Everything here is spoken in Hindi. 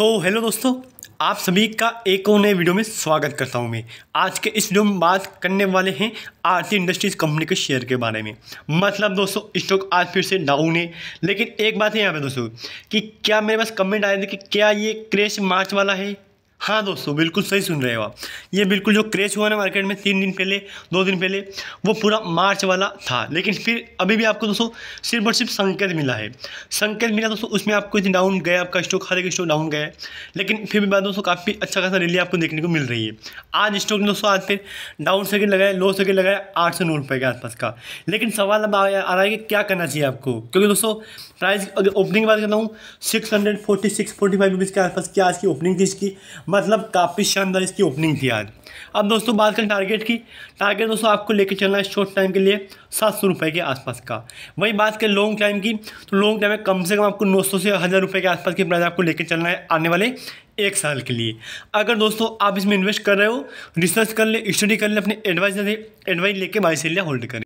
सो so, हेलो दोस्तों आप सभी का एक और नए वीडियो में स्वागत करता हूँ मैं। आज के इस वीडियो में बात करने वाले हैं आरती इंडस्ट्रीज़ कंपनी के शेयर के बारे में। मतलब दोस्तों स्टॉक आज फिर से डाउन है। लेकिन एक बात है यहाँ पे दोस्तों कि क्या मेरे पास कमेंट आए थे कि क्या ये क्रेश मार्च वाला है? हाँ दोस्तों, बिल्कुल सही सुन रहे हो आप। ये बिल्कुल जो क्रेश हुआ ना मार्केट में तीन दिन पहले, दो दिन पहले, वो पूरा मार्च वाला था। लेकिन फिर अभी भी आपको दोस्तों, सिर्फ़ और सिर्फ़ संकेत मिला है। संकेत मिला दोस्तों, उसमें आपको डाउन गया आपका स्टॉक हर एक स्टॉक डाउन गया है। लेकिन फिर भी बात दोस्तों, काफ़ी अच्छा खासा रैली आपको देखने को मिल रही है। आज स्टॉक दोस्तों, आज फिर डाउन सेकेंड लगाया लो सेकेंड लगाया, आठ सौ नौ रुपये के आसपास का। लेकिन सवाल अब आ रहा है कि क्या करना चाहिए आपको? क्योंकि दोस्तों प्राइस अगर ओपनिंग की बात करता हूँ six hundred forty six forty five rupees के आसपास की आज की ओपनिंग थी इसकी। मतलब काफ़ी शानदार इसकी ओपनिंग थी आज। अब दोस्तों, बात करें टारगेट की। टारगेट दोस्तों, आपको लेके चलना है शॉर्ट टाइम के लिए सात सौ रुपये के आसपास का। वही बात करें लॉन्ग टाइम की तो लॉन्ग टाइम में कम से कम आपको नौ सौ से हज़ार रुपये के आसपास की प्राइस आपको लेके चलना है आने वाले एक साल के लिए। अगर दोस्तों, आप इसमें इन्वेस्ट कर रहे हो रिसर्च कर ले स्टडी कर ले, अपने एडवाइस एडवाइस लेके बाई होल्ड करें।